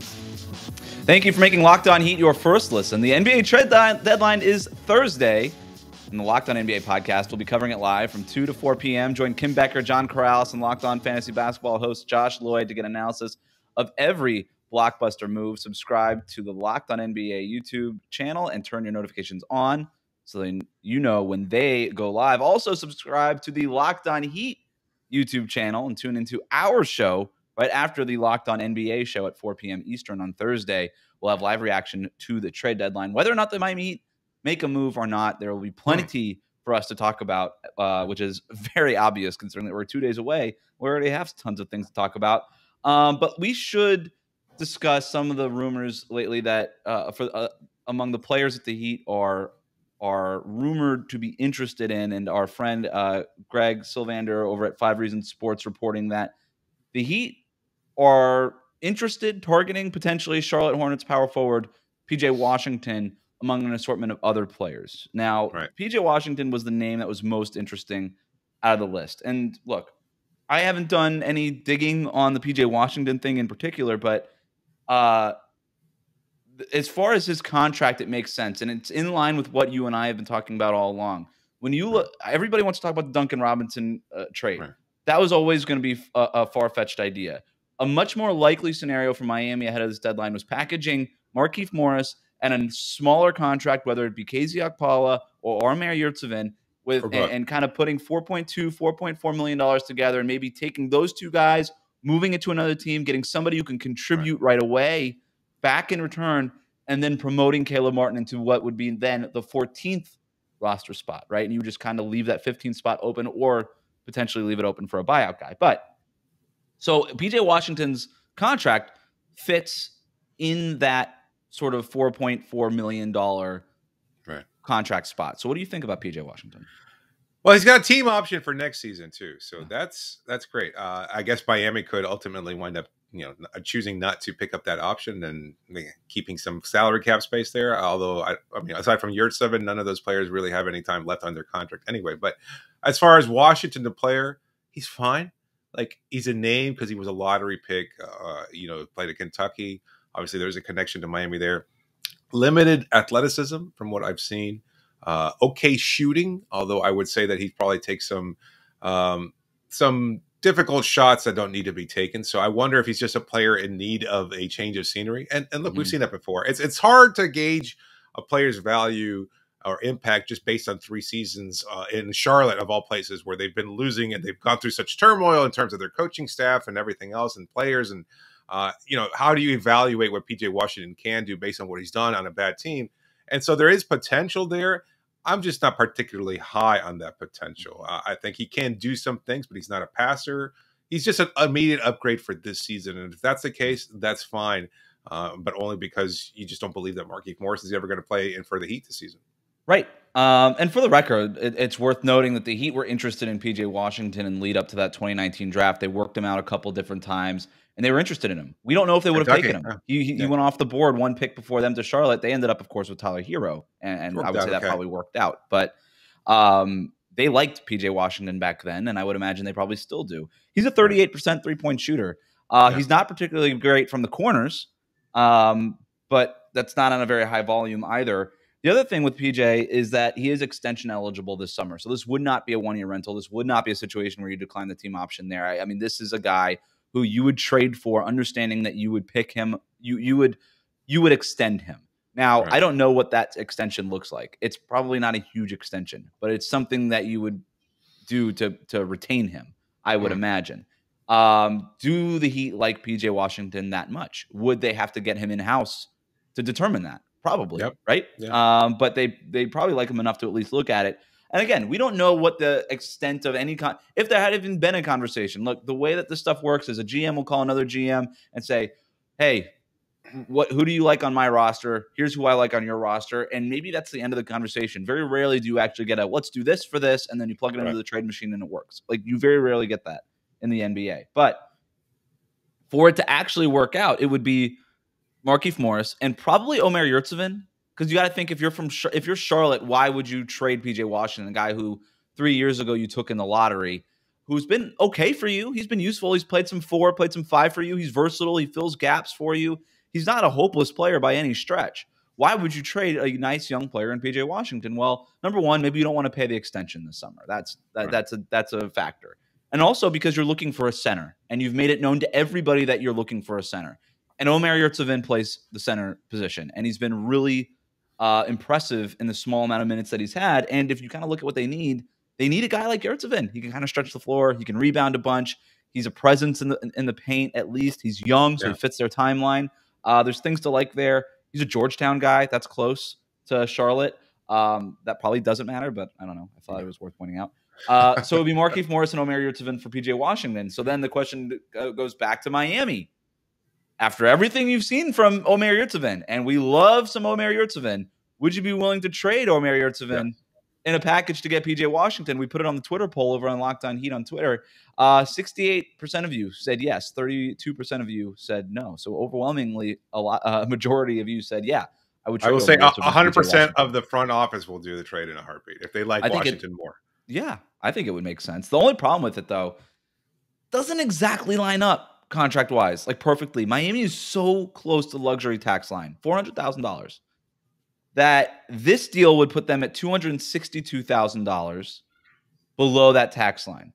Thank you for making Locked On Heat your first listen. The NBA trade deadline is Thursday, and the Locked On NBA podcast will be covering it live from 2 to 4 p.m. Join Kim Becker, John Karalis, and Locked On Fantasy Basketball host Josh Lloyd to get analysis of every blockbuster move. Subscribe to the Locked On NBA YouTube channel and turn your notifications on so then you know when they go live. Also, subscribe to the Locked On Heat YouTube channel and tune into our show right after the Locked On NBA show at 4 p.m. Eastern on Thursday. We'll have live reaction to the trade deadline. Whether or not the Miami Heat make a move or not, there will be plenty for us to talk about, uh, which is very obvious considering that we're two days away. We already have tons of things to talk about. Um, but we should discuss some of the rumors lately that uh, for uh, among the players at the Heat are are rumored to be interested in, and our friend uh, Greg Sylvander over at Five Reasons Sports reporting that the Heat are interested targeting potentially Charlotte Hornets power forward PJ Washington among an assortment of other players. Now, right. PJ Washington was the name that was most interesting out of the list. And look, I haven't done any digging on the PJ Washington thing in particular, but uh, as far as his contract, it makes sense, and it's in line with what you and I have been talking about all along. When you look, everybody wants to talk about the Duncan Robinson uh, trade. Right. That was always going to be a, a far fetched idea. A much more likely scenario for Miami ahead of this deadline was packaging Markieff Morris and a smaller contract, whether it be KZ Okpala or Omer Yurtseven, with and, and, kind of putting 4.2, 4.4 million dollars together, and maybe taking those two guys, moving it to another team, getting somebody who can contribute right, right away back in return, and then promoting Caleb Martin into what would be then the 14th roster spot, right? And you just kind of leave that 15th spot open or potentially leave it open for a buyout guy. But so PJ Washington's contract fits in that sort of $4.4 million right. contract spot. So what do you think about PJ Washington? Well, he's got a team option for next season too, so that's that's great. Uh, I guess Miami could ultimately wind up you know choosing not to pick up that option and keeping some salary cap space there. Although I, I mean, aside from Yurtseven, none of those players really have any time left on their contract anyway. But as far as Washington, the player, he's fine. Like he's a name because he was a lottery pick. Uh, you know, played at Kentucky. Obviously, there's a connection to Miami there. Limited athleticism from what I've seen. Uh, okay shooting, although I would say that he probably takes some um, some difficult shots that don't need to be taken. So I wonder if he's just a player in need of a change of scenery. And and look, mm-hmm. we've seen that before. It's it's hard to gauge a player's value or impact just based on three seasons uh, in Charlotte of all places where they've been losing and they've gone through such turmoil in terms of their coaching staff and everything else and players and uh, you know how do you evaluate what PJ Washington can do based on what he's done on a bad team? And so there is potential there. I'm just not particularly high on that potential. Uh, I think he can do some things, but he's not a passer. He's just an immediate upgrade for this season, and if that's the case, that's fine. Uh, but only because you just don't believe that Markieff Morris is ever going to play in for the Heat this season. Right. Um, and for the record, it, it's worth noting that the Heat were interested in PJ Washington and lead up to that 2019 draft. They worked him out a couple different times and they were interested in him. We don't know if they would have taken him. He, he, yeah. went off the board one pick before them to Charlotte. They ended up, of course, with Tyler Herro, and, and I would say that probably worked out. But um, they liked PJ Washington back then, and I would imagine they probably still do. He's a 38% three point shooter. Uh, yeah. He's not particularly great from the corners, um, but that's not on a very high volume either. The other thing with PJ is that he is extension eligible this summer. So this would not be a one year rental. This would not be a situation where you decline the team option there. I, I mean, this is a guy who you would trade for, understanding that you would pick him, you you would you would extend him. Now, right. I don't know what that extension looks like. It's probably not a huge extension, but it's something that you would do to to retain him. I would mm imagine. Um, do the Heat like PJ Washington that much? Would they have to get him in house to determine that? Probably, yep. right? Yeah. Um, but they they probably like him enough to at least look at it. And again, we don't know what the extent of any con if there had even been a conversation. Look, the way that this stuff works is a GM will call another GM and say, "Hey, what who do you like on my roster? Here's who I like on your roster." And maybe that's the end of the conversation. Very rarely do you actually get a "let's do this for this" and then you plug it right. into the trade machine and it works. Like you very rarely get that in the NBA. But for it to actually work out, it would be Markieff Morris and probably Omer Yurtseven because you got to think if you're from if you're Charlotte, why would you trade PJ Washington, a guy who three years ago you took in the lottery, who's been okay for you? He's been useful. He's played some four, played some five for you. He's versatile. He fills gaps for you. he's not a hopeless player by any stretch. Why would you trade a nice young player in PJ Washington? Well, number one, maybe you don't want to pay the extension this summer. That's that, right. that's a that's a factor. And also because you're looking for a center, and you've made it known to everybody that you're looking for a center. And Omer Yurtseven plays the center position, and he's been really uh, impressive in the small amount of minutes that he's had. And if you kind of look at what they need, they need a guy like Yurtseven. He can kind of stretch the floor. He can rebound a bunch. He's a presence in the in the paint at least. He's young, so yeah. he fits their timeline. Uh, there's things to like there. He's a Georgetown guy. That's close to Charlotte. Um, that probably doesn't matter, but I don't know. I thought it was worth pointing out. Uh, so it would be Markieff Morris and Omer Yurtseven for PJ Washington. So then the question goes back to Miami. After everything you've seen from Omer Yurtseven, and we love some Omer Yurtseven, would you be willing to trade Omer Yurtseven yeah in a package to get PJ Washington. We put it on the Twitter poll over on Locked On Heat on Twitter. Uh, 68% of you said yes. 32% of you said no. So overwhelmingly, a lot, uh, majority of you said yeah. I would. I will say 100% of the front office will do the trade in a heartbeat if they like Washington it, more. Yeah, I think it would make sense. The only problem with it though doesn't exactly line up contract wise, like perfectly. Miami is so close to the luxury tax line, four hundred thousand dollars that this deal would put them at $262,000 below that tax line.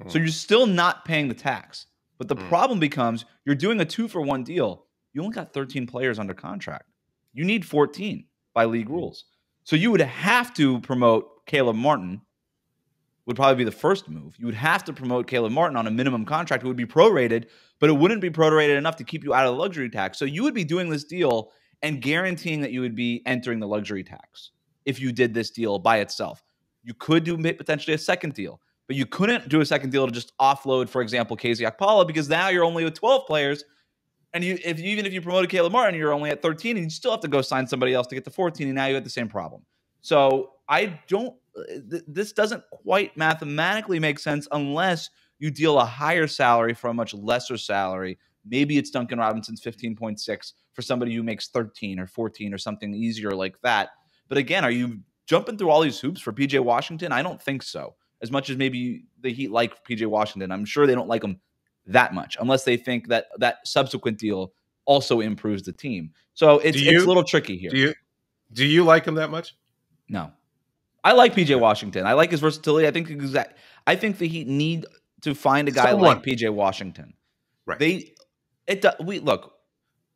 Mm. So you're still not paying the tax. But the mm. problem becomes you're doing a two for one deal. You only got 13 players under contract. You need 14 by league hmm. rules. So you would have to promote Caleb Martin, would probably be the first move. You would have to promote Caleb Martin on a minimum contract. It would be prorated, but it wouldn't be prorated enough to keep you out of the luxury tax. So you would be doing this deal and guaranteeing that you would be entering the luxury tax if you did this deal by itself. You could do potentially a second deal, but you couldn't do a second deal to just offload, for example, KZ Okpala, because now you're only with 12 players. And you, if even if you promoted Caleb Martin, you're only at 13, and you still have to go sign somebody else to get to 14, and now you have the same problem. So I don't. Uh, th- this doesn't quite mathematically make sense unless you deal a higher salary for a much lesser salary. Maybe it's Duncan Robinson's 15.6 for somebody who makes 13 or 14 or something easier like that. But again, are you jumping through all these hoops for PJ Washington? I don't think so. As much as maybe the Heat like PJ Washington, I'm sure they don't like him that much unless they think that that subsequent deal also improves the team. So it's, you, it's a little tricky here. Do you do you like him that much? No. I like PJ Washington. I like his versatility. I think exact I think the Heat need to find a guy Someone. like PJ Washington. Right. They it we look,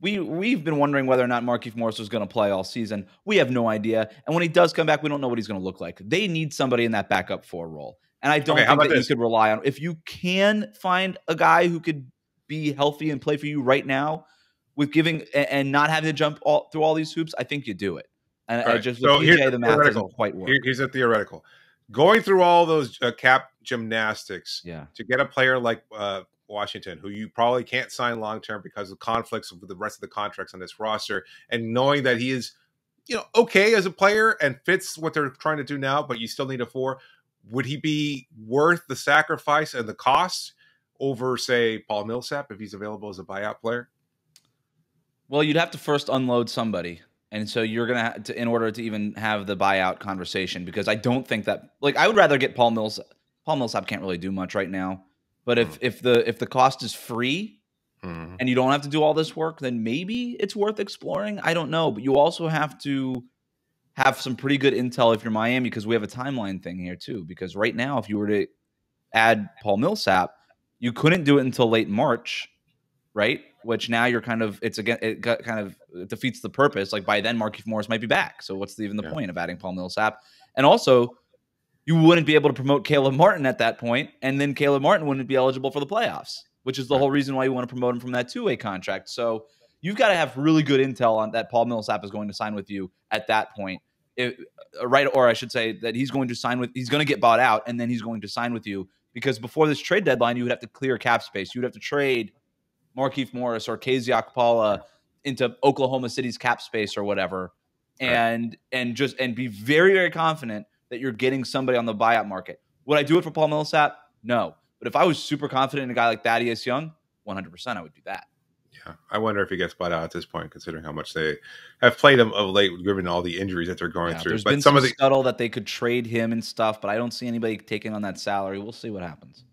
we we've been wondering whether or not Markieff Morris was going to play all season. We have no idea, and when he does come back, we don't know what he's going to look like. They need somebody in that backup four role, and I don't okay, think that this? you could rely on. If you can find a guy who could be healthy and play for you right now, with giving and not having to jump all, through all these hoops, I think you do it. And. I just with so PJ, the math doesn't quite work. here's a theoretical. Going through all those uh, cap gymnastics, yeah. to get a player like uh, Washington, who you probably can't sign long term because of conflicts with the rest of the contracts on this roster, and knowing that he is, you know, okay as a player and fits what they're trying to do now, but you still need a four. Would he be worth the sacrifice and the cost over, say, Paul Millsap if he's available as a buyout player? Well, you'd have to first unload somebody. And so you're gonna have to, in order to even have the buyout conversation, because I don't think that like I would rather get Paul Mills. Paul Millsap can't really do much right now. But if mm. if the if the cost is free mm. and you don't have to do all this work, then maybe it's worth exploring. I don't know, but you also have to have some pretty good intel if you're Miami because we have a timeline thing here too. Because right now, if you were to add Paul Millsap, you couldn't do it until late March, right? Which now you're kind of it's again it kind of it defeats the purpose. Like by then, Markieff Morris might be back. So what's the, even the yeah. point of adding Paul Millsap? And also, you wouldn't be able to promote Caleb Martin at that point, and then Caleb Martin wouldn't be eligible for the playoffs, which is the whole reason why you want to promote him from that two way contract. So you've got to have really good intel on that Paul Millsap is going to sign with you at that point. It, uh, right, or I should say that he's going to sign with, he's going to get bought out, and then he's going to sign with you because before this trade deadline, you would have to clear cap space. You would have to trade Markieff Morris or KZ Okpala into Oklahoma City's cap space or whatever, and and just and be very very confident that you're getting somebody on the buyout market. Would I do it for Paul Millsap? No. But if I was super confident in a guy like Thaddeus Young, 100% I would do that. Yeah, I wonder if he gets bought out at this point, considering how much they have played him of late, given all the injuries that they're going yeah, through. There's but been some, some of the scuttle that they could trade him and stuff, but I don't see anybody taking on that salary. We'll see what happens.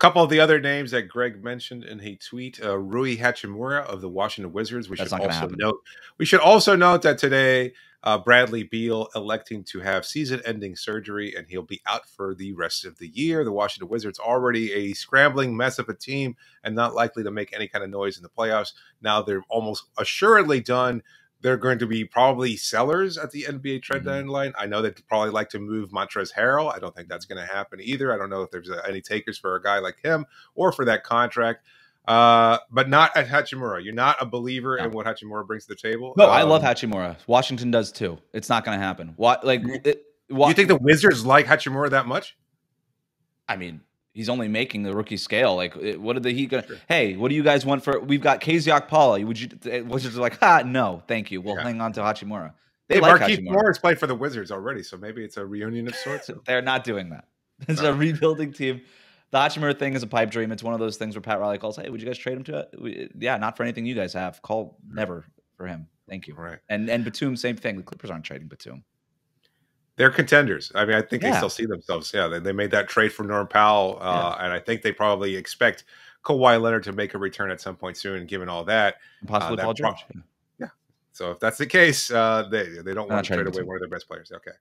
Couple of the other names that Greg mentioned in a tweet: uh, Rui Hachimura of the Washington Wizards. We That's should also happen. note. We should also note that today uh, Bradley Beal electing to have season-ending surgery, and he'll be out for the rest of the year. The Washington Wizards already a scrambling mess of a team and not likely to make any kind of noise in the playoffs. Now they're almost assuredly done. They're going to be probably sellers at the NBA trade Mhm. deadline. I know they'd probably like to move Montrezl Harrell. I don't think that's going to happen either. I don't know if there's uh, any takers for a guy like him or for that contract. Uh, but not at Hachimura. You're not a believer No. in what Hachimura brings to the table. No, I love Um, Hachimura. Washington does too. It's not going to happen. What like it, Do wa- you think the Wizards like Hachimura that much? I mean, he's only making the rookie scale. Like, what are the he gonna? Sure. Hey, what do you guys want for? We've got KZ Okpala. Would you? uh, Wizards are like, ah, no, thank you. We'll Yeah. hang on to Hachimura. They Hey, like Markieff Hachimura. Morris played for the Wizards already, so maybe it's a reunion of sorts. They're not doing that. It's No. a rebuilding team. The Hachimura thing is a pipe dream. It's one of those things where Pat Riley calls, "Hey, would you guys trade him to it?" Yeah, not for anything you guys have. Call never for him. Thank you. right. And and Batum, same thing. The Clippers aren't trading Batum. They're contenders. I mean, I think they still see themselves. Yeah, they, they made that trade for Norm Powell, uh, and I think they probably expect Kawhi Leonard to make a return at some point soon, given all that. Possibly that Paul pro- George. So if that's the case, uh, they they don't They're want to trade away one of their best players. Okay.